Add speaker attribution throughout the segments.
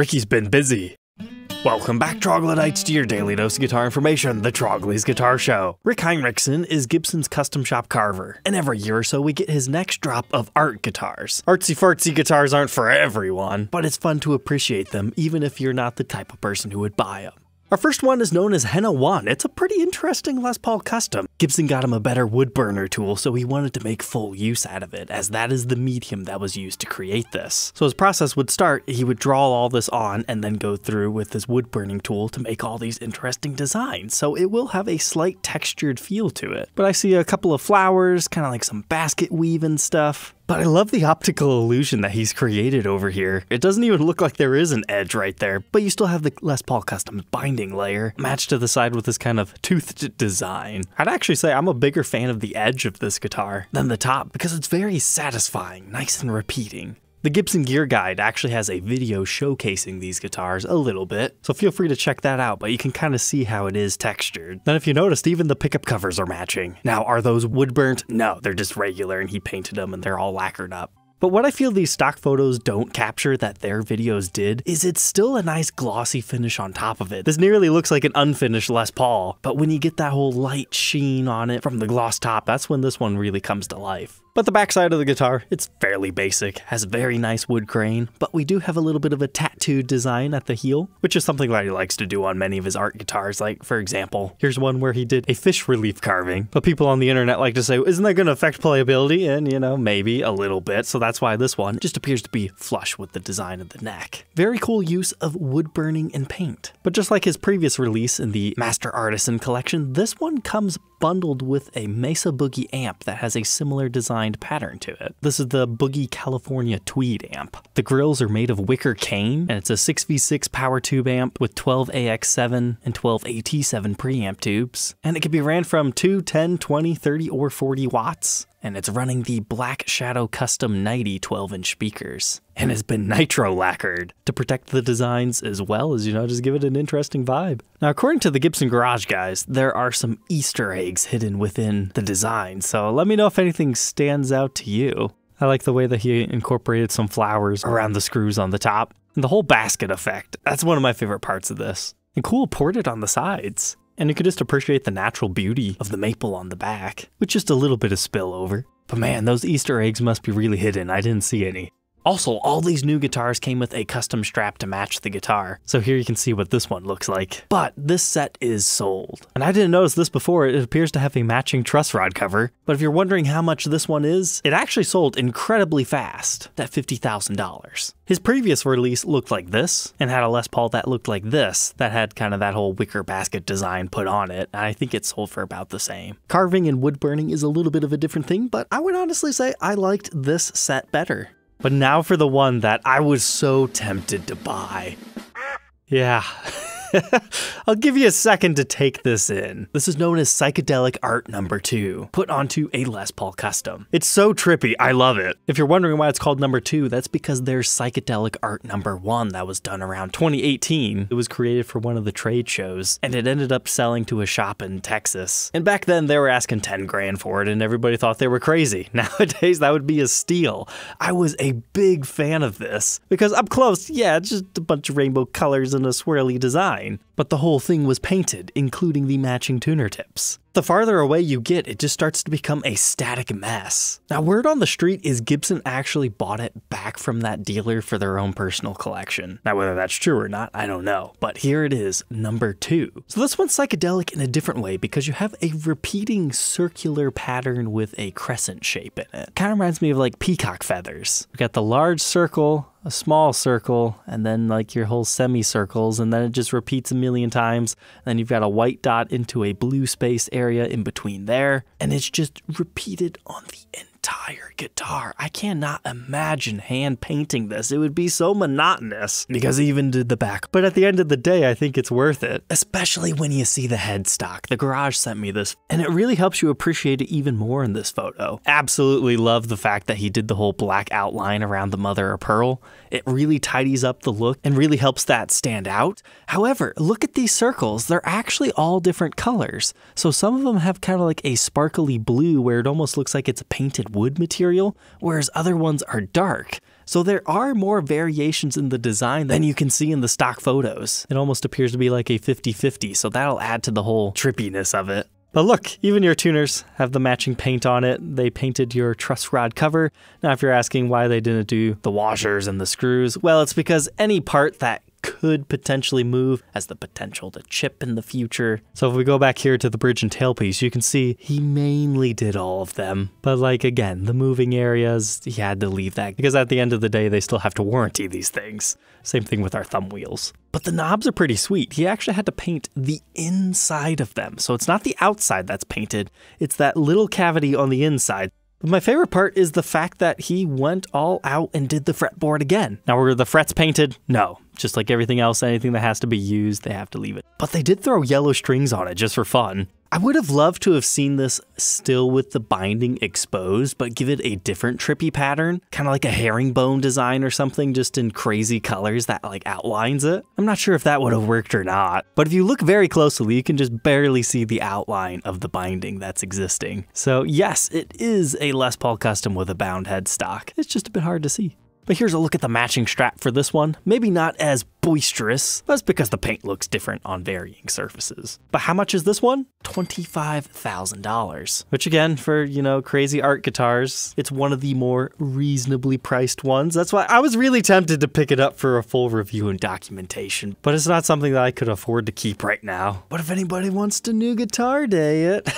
Speaker 1: Ricky's been busy. Welcome back, troglodytes, to your daily dose of guitar information, the Trogly's Guitar Show. Rick Hinrichsen is Gibson's custom shop carver, and every year or so we get his next drop of art guitars. Artsy fartsy guitars aren't for everyone, but it's fun to appreciate them even if you're not the type of person who would buy them. Our first one is known as Henna 1. It's a pretty interesting Les Paul custom. Gibson got him a better wood burner tool, so he wanted to make full use out of it, as that is the medium that was used to create this. So his process would start, he would draw all this on and then go through with his wood burning tool to make all these interesting designs. So it will have a slight textured feel to it. But I see a couple of flowers, kind of like some basket weave and stuff. But I love the optical illusion that he's created over here. It doesn't even look like there is an edge right there, but you still have the Les Paul Customs binding layer matched to the side with this kind of toothed design. I'd actually say I'm a bigger fan of the edge of this guitar than the top because it's very satisfying, nice and repeating. The Gibson Gear Guide actually has a video showcasing these guitars a little bit, so feel free to check that out, but you can kind of see how it is textured. Then if you noticed, even the pickup covers are matching. Now, are those wood burnt? No, they're just regular and he painted them and they're all lacquered up. But what I feel these stock photos don't capture that their videos did is it's still a nice glossy finish on top of it. This nearly looks like an unfinished Les Paul, but when you get that whole light sheen on it from the gloss top, that's when this one really comes to life. But the backside of the guitar, it's fairly basic, has very nice wood grain, but we do have a little bit of a tattooed design at the heel, which is something that he likes to do on many of his art guitars. Like, for example, here's one where he did a fish relief carving, but people on the internet like to say, isn't that going to affect playability? And, you know, maybe a little bit, so that's why this one just appears to be flush with the design of the neck. Very cool use of wood burning and paint. But just like his previous release in the Master Artisan collection, this one comes bundled with a Mesa Boogie amp that has a similar designed pattern to it. This is the Boogie California Tweed amp. The grills are made of wicker cane, and it's a 6v6 power tube amp with 12 AX7 and 12 AT7 preamp tubes. And it can be ran from 2, 10, 20, 30, or 40 watts and it's running the Black Shadow Custom 90 12 inch speakers and has been nitro lacquered to protect the designs as well as, you know, just give it an interesting vibe. Now, according to the Gibson Garage guys, there are some Easter eggs hidden within the design, so let me know if anything stands out to you. I like the way that he incorporated some flowers around the screws on the top. And the whole basket effect, that's one of my favorite parts of this. And cool ported on the sides. And you could just appreciate the natural beauty of the maple on the back, with just a little bit of spillover. But man, those Easter eggs must be really hidden. I didn't see any. Also, all these new guitars came with a custom strap to match the guitar, so here you can see what this one looks like. But this set is sold. And I didn't notice this before, it appears to have a matching truss rod cover, but if you're wondering how much this one is, it actually sold incredibly fast at $50,000. His previous release looked like this, and had a Les Paul that looked like this, that had kind of that whole wicker basket design put on it, and I think it sold for about the same. Carving and wood burning is a little bit of a different thing, but I would honestly say I liked this set better. But now for the one that I was so tempted to buy. Yeah. I'll give you a second to take this in. This is known as Psychedelic Art Number 2, put onto a Les Paul Custom. It's so trippy, I love it. If you're wondering why it's called Number 2, that's because there's Psychedelic Art Number 1 that was done around 2018. It was created for one of the trade shows, and it ended up selling to a shop in Texas. And back then, they were asking 10 grand for it, and everybody thought they were crazy. Nowadays, that would be a steal. I was a big fan of this, because up close, yeah, it's just a bunch of rainbow colors and a swirly design fine, but the whole thing was painted, including the matching tuner tips. The farther away you get, it just starts to become a static mess. Now, word on the street is Gibson actually bought it back from that dealer for their own personal collection. Now, whether that's true or not, I don't know, but here it is, number two. So this one's psychedelic in a different way because you have a repeating circular pattern with a crescent shape in it. Kind of reminds me of like peacock feathers. We got the large circle, a small circle, and then like your whole semicircles, and then it just repeats a million times. and then you've got a white dot into a blue space area in between there, and it's just repeated on the entire guitar. I cannot imagine hand painting this. It would be so monotonous because I even did the back. But at the end of the day, I think it's worth it, especially when you see the headstock. The garage sent me this, and it really helps you appreciate it even more in this photo. Absolutely love the fact that he did the whole black outline around the mother of pearl. It really tidies up the look and really helps that stand out. However, look at these circles. They're actually all different colors. So some of them have kind of like a sparkly blue where it almost looks like it's painted wood material, whereas other ones are dark. So there are more variations in the design than you can see in the stock photos. It almost appears to be like a 50-50, so that'll add to the whole trippiness of it. But look, even your tuners have the matching paint on it. They painted your truss rod cover. Now, if you're asking why they didn't do the washers and the screws, well, it's because any part that could potentially move has the potential to chip in the future. So if we go back here to the bridge and tailpiece, you can see he mainly did all of them. But like again, the moving areas, he had to leave that because at the end of the day, they still have to warranty these things. Same thing with our thumb wheels. But the knobs are pretty sweet. He actually had to paint the inside of them. So it's not the outside that's painted, it's that little cavity on the inside. But my favorite part is the fact that he went all out and did the fretboard again. Now, were the frets painted? No. Just like everything else, anything that has to be used, they have to leave it. But they did throw yellow strings on it just for fun. I would have loved to have seen this still with the binding exposed, but give it a different trippy pattern, kind of like a herringbone design or something, just in crazy colors that like outlines it. I'm not sure if that would have worked or not, but if you look very closely, you can just barely see the outline of the binding that's existing. So yes, it is a Les Paul Custom with a bound headstock. It's just a bit hard to see. But here's a look at the matching strap for this one. Maybe not as boisterous, that's because the paint looks different on varying surfaces. But how much is this one? $25,000. Which again, for, you know, crazy art guitars, it's one of the more reasonably priced ones. That's why I was really tempted to pick it up for a full review and documentation, but it's not something that I could afford to keep right now. But if anybody wants to new guitar day it,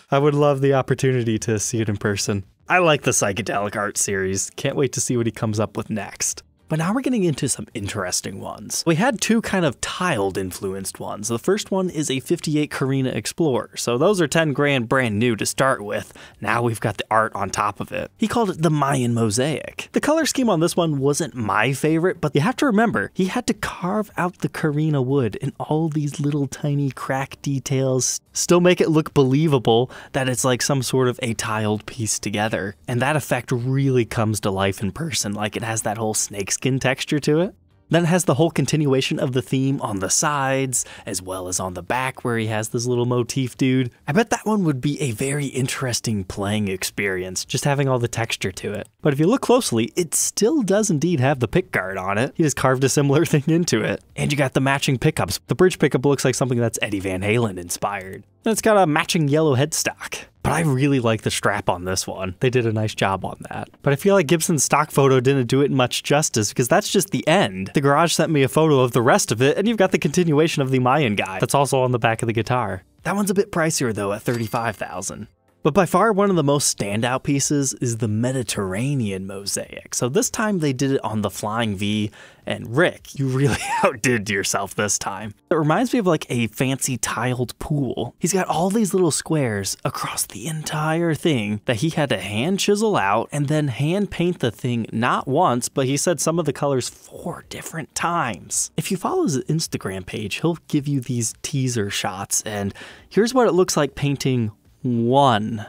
Speaker 1: I would love the opportunity to see it in person. I like the psychedelic art series. Can't wait to see what he comes up with next. But now we're getting into some interesting ones. We had two kind of tiled influenced ones. The first one is a 58 Korina Explorer, so those are 10 grand brand new to start with. Now we've got the art on top of it. He called it the Mayan Mosaic. The color scheme on this one wasn't my favorite, but you have to remember, he had to carve out the Korina wood in all these little tiny crack details, still make it look believable that it's like some sort of a tiled piece together. And that effect really comes to life in person, like it has that whole snakeskin skin texture to it. Then it has the whole continuation of the theme on the sides, as well as on the back where he has this little motif dude. I bet that one would be a very interesting playing experience, just having all the texture to it. But if you look closely, it still does indeed have the pickguard on it. He just carved a similar thing into it. And you got the matching pickups. The bridge pickup looks like something that's Eddie Van Halen inspired. And it's got a matching yellow headstock. But I really like the strap on this one. They did a nice job on that. But I feel like Gibson's stock photo didn't do it much justice because that's just the end. The garage sent me a photo of the rest of it, and you've got the continuation of the Mayan guy that's also on the back of the guitar. That one's a bit pricier though at 35,000. But by far one of the most standout pieces is the Mediterranean mosaic. So this time they did it on the Flying V, and Rick, you really outdid yourself this time. It reminds me of like a fancy tiled pool. He's got all these little squares across the entire thing that he had to hand chisel out and then hand paint the thing not once, but he said some of the colors four different times. If you follow his Instagram page, he'll give you these teaser shots, and here's what it looks like painting one,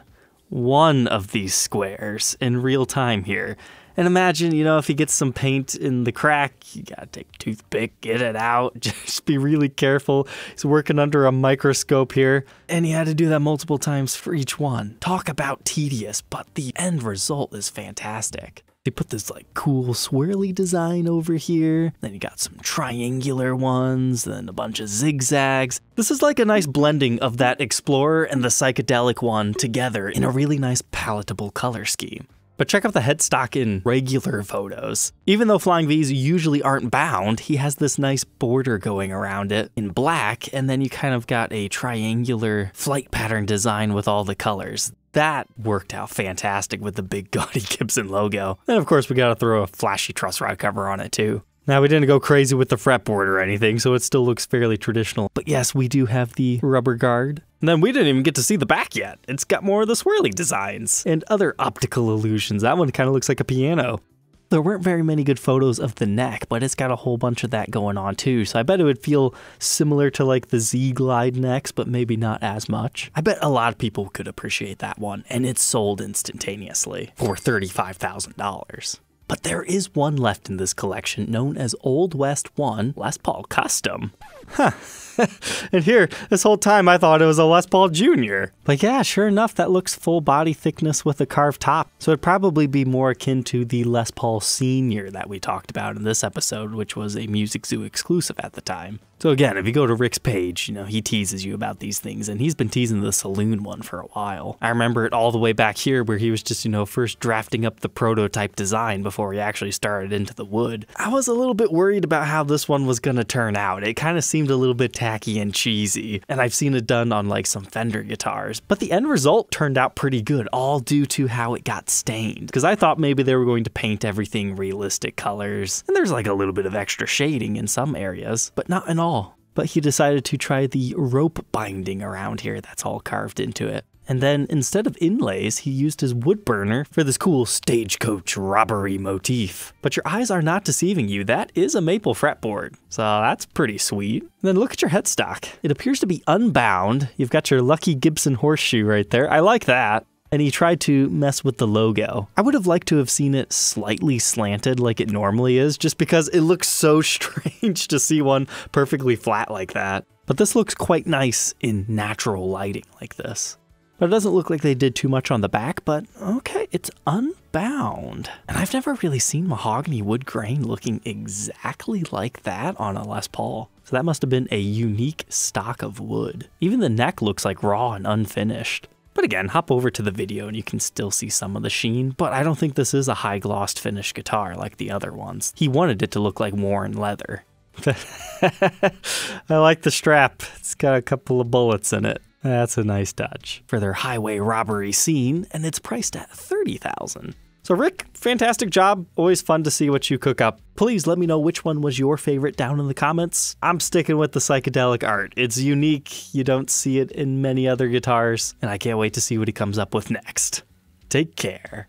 Speaker 1: one of these squares in real time here. And imagine, you know, if he gets some paint in the crack, you gotta take a toothpick, get it out, just be really careful. He's working under a microscope here, and he had to do that multiple times for each one. Talk about tedious, but the end result is fantastic. They put this like cool swirly design over here. Then you got some triangular ones, then a bunch of zigzags. This is like a nice blending of that Explorer and the psychedelic one together in a really nice palatable color scheme. But check out the headstock in regular photos. Even though Flying V's usually aren't bound, he has this nice border going around it in black, and then you kind of got a triangular flight pattern design with all the colors. That worked out fantastic with the big gaudy Gibson logo. And of course, we gotta throw a flashy truss rod cover on it too. Now, we didn't go crazy with the fretboard or anything, so it still looks fairly traditional. But yes, we do have the rubber guard. And then we didn't even get to see the back yet. It's got more of the swirly designs and other optical illusions. That one kind of looks like a piano. There weren't very many good photos of the neck, but it's got a whole bunch of that going on too. So I bet it would feel similar to like the Z Glide necks, but maybe not as much. I bet a lot of people could appreciate that one, and it's sold instantaneously for $35,000. But there is one left in this collection known as Old West 1 Les Paul Custom. Huh. and here, this whole time I thought it was a Les Paul Jr. But yeah, sure enough, that looks full body thickness with a carved top. So it'd probably be more akin to the Les Paul Sr. that we talked about in this episode, which was a Music Zoo exclusive at the time. So again, if you go to Rick's page, you know, he teases you about these things, and he's been teasing the saloon one for a while. I remember it all the way back here where he was just, you know, first drafting up the prototype design before he actually started into the wood. I was a little bit worried about how this one was gonna turn out. It kind of seemed a little bit tacky and cheesy, and I've seen it done on like some Fender guitars. But the end result turned out pretty good, all due to how it got stained. Because I thought maybe they were going to paint everything realistic colors, and there's like a little bit of extra shading in some areas, but not in all but he decided to try the rope binding around here that's all carved into it. And then instead of inlays, he used his wood burner for this cool stagecoach robbery motif. But your eyes are not deceiving you, that is a maple fretboard. So that's pretty sweet. And then look at your headstock. It appears to be unbound. You've got your lucky Gibson horseshoe right there. I like that and he tried to mess with the logo. I would have liked to have seen it slightly slanted like it normally is, just because it looks so strange to see one perfectly flat like that. But this looks quite nice in natural lighting like this. But it doesn't look like they did too much on the back, but okay, it's unbound. And I've never really seen mahogany wood grain looking exactly like that on a Les Paul. So that must have been a unique stock of wood. Even the neck looks like raw and unfinished. But again, hop over to the video and you can still see some of the sheen, but I don't think this is a high glossed finished guitar like the other ones. He wanted it to look like worn leather. I like the strap. It's got a couple of bullets in it. That's a nice touch. For their highway robbery scene, and it's priced at 30,000. So, Rick, fantastic job. Always fun to see what you cook up. Please let me know which one was your favorite down in the comments. I'm sticking with the psychedelic art. It's unique, you don't see it in many other guitars, and I can't wait to see what he comes up with next. Take care.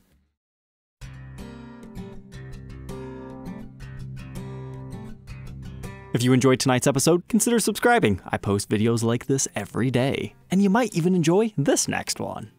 Speaker 1: If you enjoyed tonight's episode, consider subscribing. I post videos like this every day. And you might even enjoy this next one.